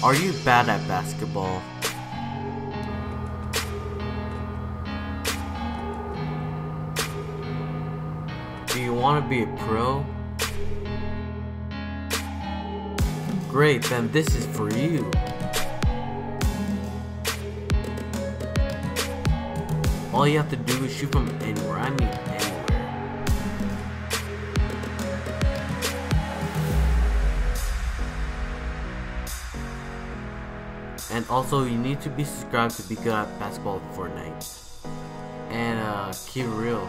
Are you bad at basketball? Do you want to be a pro? Great, then this is for you. All you have to do is shoot from anywhere. I mean anywhere. And also, you need to be subscribed to be good at basketball Fortnite. And uh, keep real.